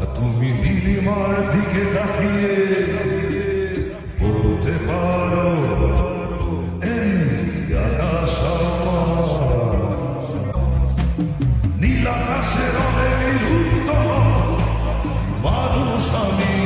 Να το μιλήμα τη γη, τα πιέζει. Πότε πάρω. Έντα κασά. Νηλά κασάδε με γη, γη, γη, γη, γη.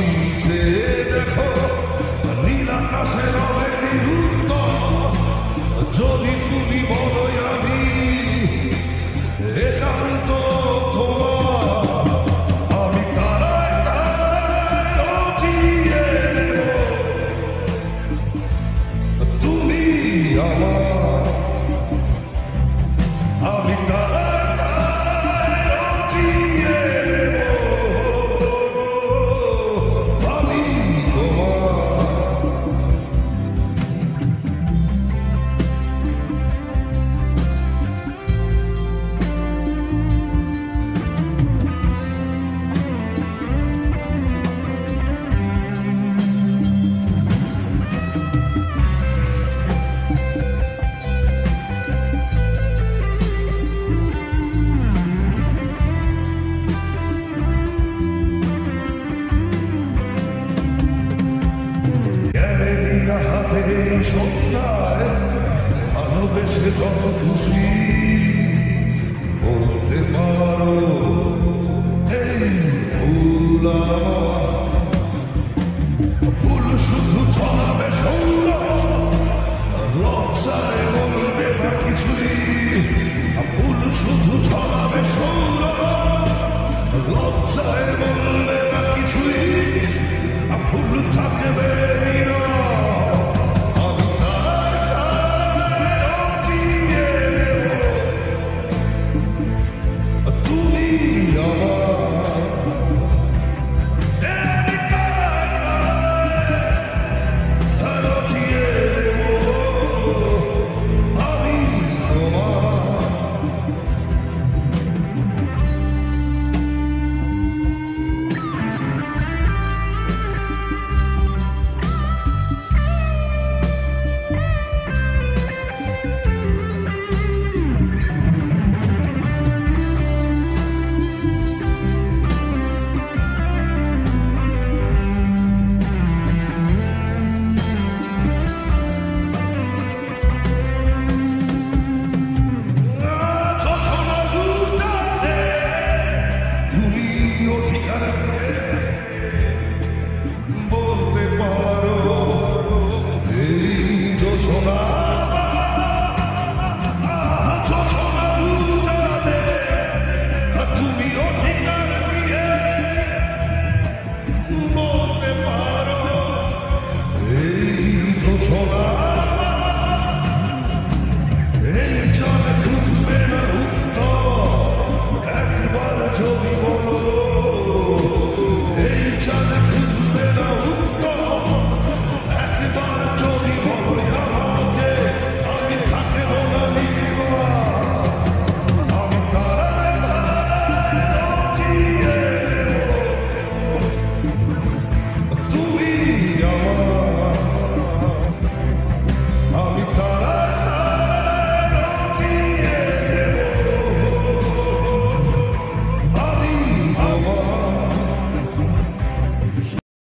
ভুল ভুল শুধু ছড়াবে সৌর লজ্জায় বলবে না কিছুই ভুল শুধু ছড়াবে সৌর লজ্জায় বলবে না কিছুই। ভুল থাকবে নীরব।